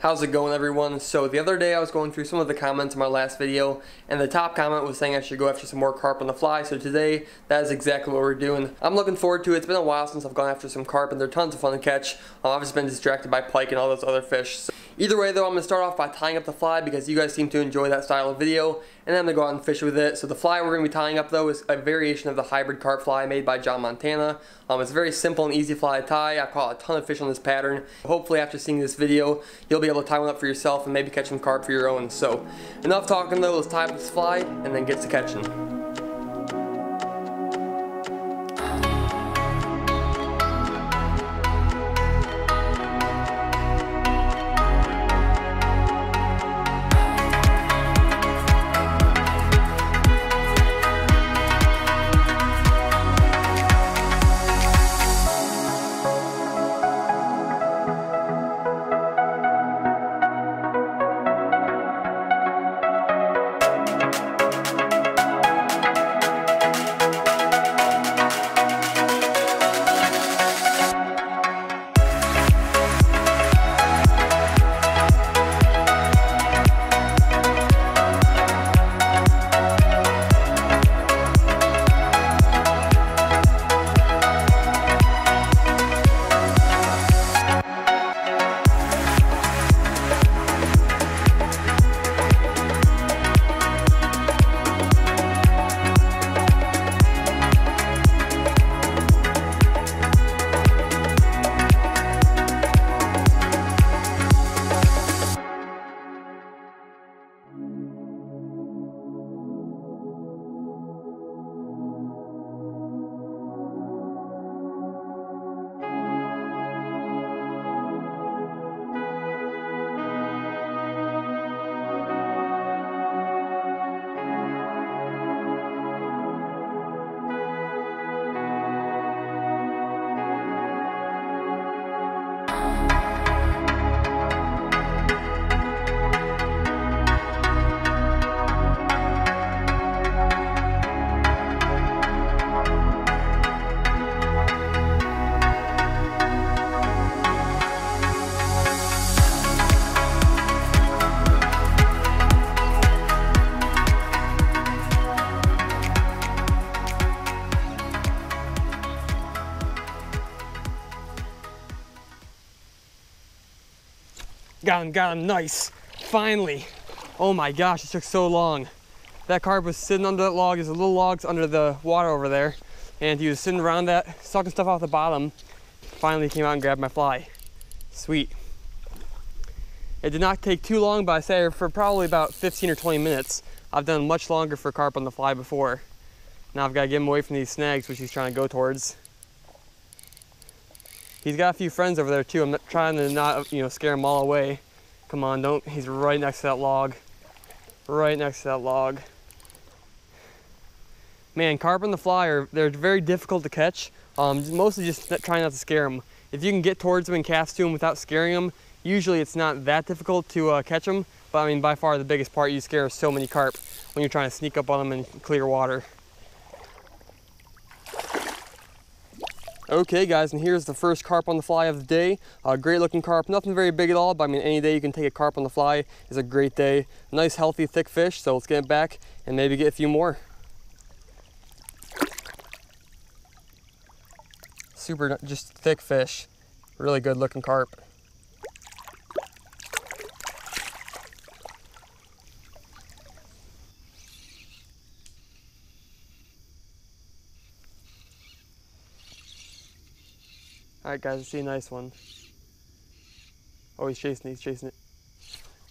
How's it going everyone? So the other day I was going through some of the comments in my last video and the top comment was saying I should go after some more carp on the fly so today that is exactly what we're doing. I'm looking forward to it. It's been a while since I've gone after some carp and they're tons of fun to catch. I've just been distracted by pike and all those other fish. So either way though I'm going to start off by tying up the fly because you guys seem to enjoy that style of video and then I'm going to go out and fish with it. So the fly we're going to be tying up though is a variation of the hybrid carp fly made by John Montana. Um, it's a very simple and easy fly to tie. I caught a ton of fish on this pattern. Hopefully after seeing this video you'll be able to tie one up for yourself and maybe catch some carp for your own. So enough talking though, let's tie up this fly and then get to catching. Got him, got him, nice. Finally. Oh my gosh, it took so long. That carp was sitting under that log. There's a little logs under the water over there. And he was sitting around that, sucking stuff off the bottom. Finally came out and grabbed my fly. Sweet. It did not take too long, but I say for probably about 15 or 20 minutes. I've done much longer for carp on the fly before. Now I've got to get him away from these snags, which he's trying to go towards. He's got a few friends over there too. I'm trying to not, you know, scare them all away. Come on, don't. He's right next to that log. Right next to that log. Man, carp and the fly are they're very difficult to catch. Um, mostly just trying not to scare them. If you can get towards them and cast to them without scaring them, usually it's not that difficult to uh, catch them. But I mean, by far the biggest part, you scare is so many carp when you're trying to sneak up on them in clear water. Okay guys, and here's the first carp on the fly of the day. Uh, great looking carp, nothing very big at all, but I mean any day you can take a carp on the fly is a great day. Nice healthy thick fish, so let's get it back and maybe get a few more. Super just thick fish, really good looking carp. All right, guys, I see a nice one. Oh, he's chasing it, he's chasing it.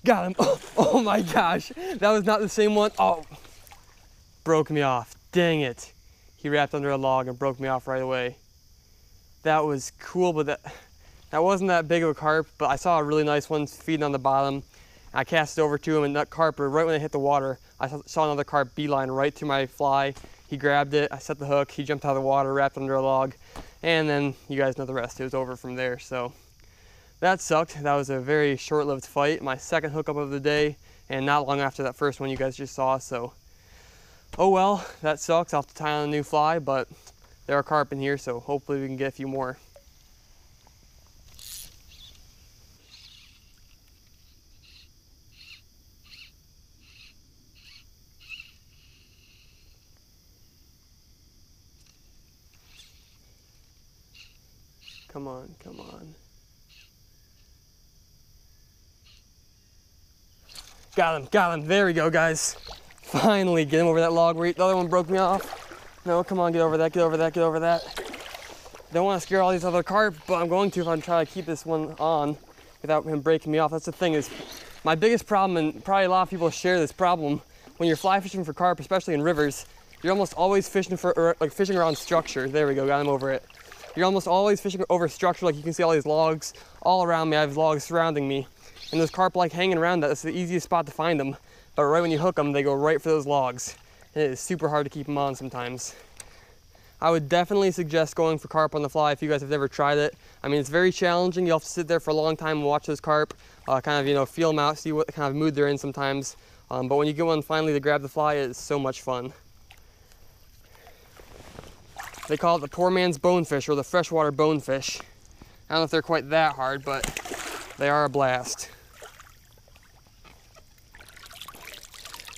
Got him. Oh, oh my gosh, that was not the same one. Oh, broke me off. Dang it. He wrapped under a log and broke me off right away. That was cool, but that, that wasn't that big of a carp, but I saw a really nice one feeding on the bottom. I cast it over to him and that carp, right when it hit the water, I saw another carp beeline right to my fly. He grabbed it, I set the hook, he jumped out of the water, wrapped under a log, and then you guys know the rest. It was over from there. So that sucked. That was a very short-lived fight. My second hookup of the day, and not long after that first one you guys just saw. So, oh well, that sucks. I'll have to tie on a new fly, but there are carp in here, so hopefully we can get a few more. Come on, come on. Got him, got him. There we go, guys. Finally, get him over that log. The other one broke me off. No, come on, get over that, get over that, get over that. Don't want to scare all these other carp, but I'm going to if I'm trying to keep this one on without him breaking me off. That's the thing is, my biggest problem, and probably a lot of people share this problem, when you're fly fishing for carp, especially in rivers, you're almost always fishing for, er, like fishing around structure. There we go, got him over it. You're almost always fishing over structure, like you can see all these logs all around me. I have logs surrounding me. And those carp like hanging around that. That's the easiest spot to find them. But right when you hook them, they go right for those logs. And it is super hard to keep them on sometimes. I would definitely suggest going for carp on the fly if you guys have never tried it. I mean, it's very challenging. You'll have to sit there for a long time and watch those carp, uh, kind of, you know, feel them out, see what kind of mood they're in sometimes. Um, but when you get one finally to grab the fly, it's so much fun. They call it the poor man's bonefish or the freshwater bonefish. I don't know if they're quite that hard, but they are a blast.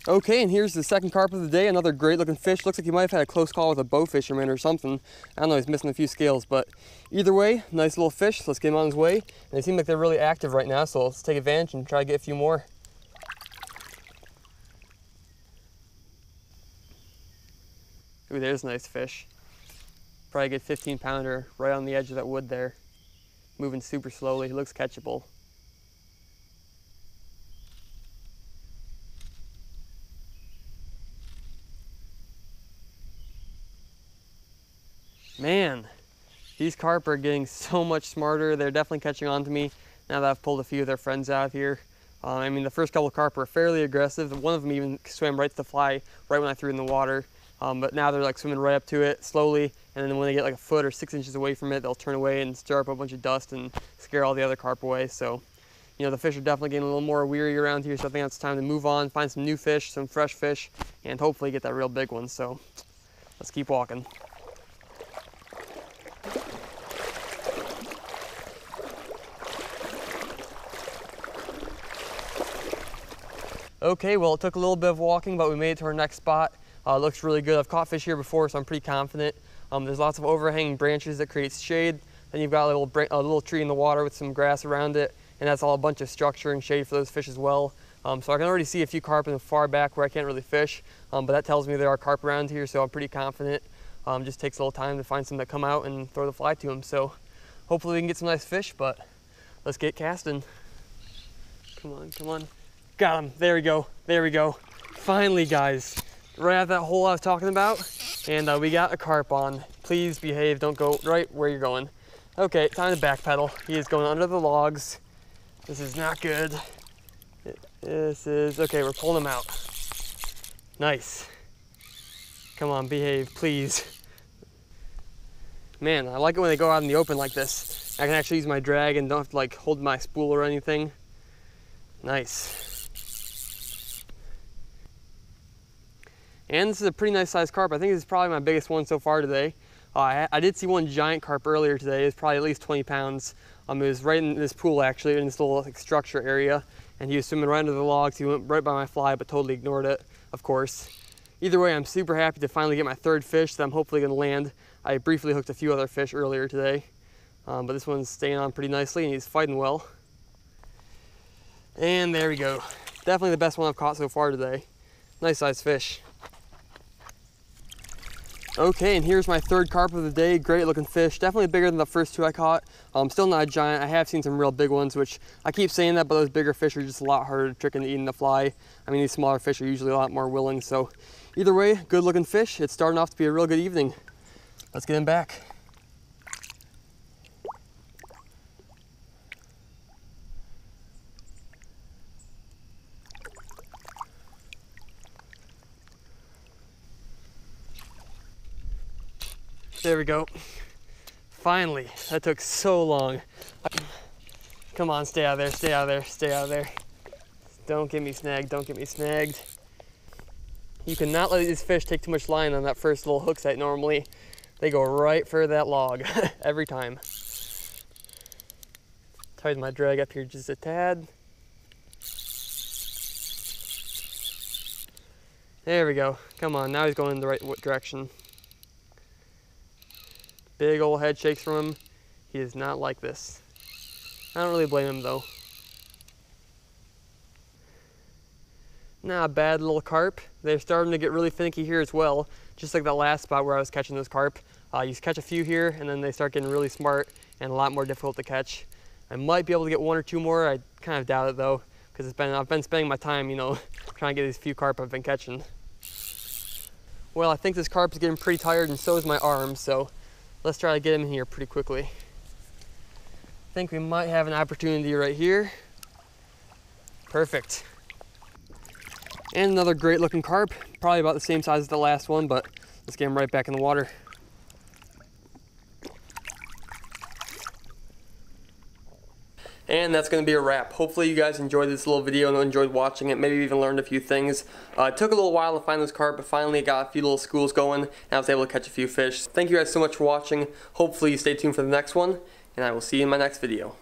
Okay, and here's the second carp of the day. Another great looking fish. Looks like he might have had a close call with a bow fisherman or something. I don't know, he's missing a few scales, but either way, nice little fish. So let's get him on his way. And they seem like they're really active right now, so let's take advantage and try to get a few more. Ooh, there's a nice fish. Probably a good 15 pounder right on the edge of that wood there. Moving super slowly. He looks catchable. Man, these carp are getting so much smarter. They're definitely catching on to me now that I've pulled a few of their friends out here. Um, I mean, the first couple carp were fairly aggressive. One of them even swam right to the fly right when I threw it in the water. Um, but now they're like swimming right up to it slowly. And then when they get like a foot or six inches away from it, they'll turn away and stir up a bunch of dust and scare all the other carp away. So, you know, the fish are definitely getting a little more weary around here. So I think it's time to move on, find some new fish, some fresh fish, and hopefully get that real big one. So let's keep walking. Okay, well, it took a little bit of walking, but we made it to our next spot. Uh, looks really good. I've caught fish here before, so I'm pretty confident. Um, there's lots of overhanging branches that creates shade. Then you've got a little, a little tree in the water with some grass around it, and that's all a bunch of structure and shade for those fish as well. Um, so I can already see a few carp in the far back where I can't really fish, um, but that tells me there are carp around here, so I'm pretty confident. Um, just takes a little time to find some that come out and throw the fly to them. So hopefully we can get some nice fish, but let's get casting. Come on, come on. Got him. There we go. There we go. Finally, guys. Right at that hole I was talking about. And uh, we got a carp on. Please behave. Don't go right where you're going. Okay, time to backpedal. He is going under the logs. This is not good. This is, okay, we're pulling him out. Nice. Come on, behave, please. Man, I like it when they go out in the open like this. I can actually use my drag and don't have to like hold my spool or anything. Nice. And this is a pretty nice sized carp. I think this is probably my biggest one so far today. Uh, I, I, did see one giant carp earlier today. It's probably at least 20 pounds. Um, it was right in this pool actually, in this little like, structure area. And he was swimming right under the logs. He went right by my fly, but totally ignored it, of course. Either way, I'm super happy to finally get my third fish that I'm hopefully gonna land. I briefly hooked a few other fish earlier today, um, but this one's staying on pretty nicely and he's fighting well. And there we go. Definitely the best one I've caught so far today. Nice sized fish. Okay, and here's my third carp of the day. Great looking fish. Definitely bigger than the first two I caught. Um, still not a giant. I have seen some real big ones, which I keep saying that, but those bigger fish are just a lot harder to trick into eating the fly. I mean, these smaller fish are usually a lot more willing. So either way, good looking fish. It's starting off to be a real good evening. Let's get him back. There we go. Finally, that took so long. Come on, stay out there, stay out there, stay out there. Don't get me snagged, don't get me snagged. You cannot let these fish take too much line on that first little hook site normally. They go right for that log every time. Tighten my drag up here just a tad. There we go. Come on, now he's going in the right direction. Big old head shakes from him. He does not like this. I don't really blame him though. Not a bad little carp. They're starting to get really finicky here as well, just like that last spot where I was catching those carp. Uh, you catch a few here and then they start getting really smart and a lot more difficult to catch. I might be able to get one or two more. I kind of doubt it though, because it's been I've been spending my time, you know, trying to get these few carp I've been catching. Well, I think this carp is getting pretty tired and so is my arm, so let's try to get him in here pretty quickly. I think we might have an opportunity right here. Perfect. And another great looking carp, probably about the same size as the last one, but let's get him right back in the water. And that's going to be a wrap. Hopefully you guys enjoyed this little video and enjoyed watching it. Maybe even learned a few things. Uh, it took a little while to find this carp, but finally got a few little schools going and I was able to catch a few fish. Thank you guys so much for watching. Hopefully you stay tuned for the next one, and I will see you in my next video.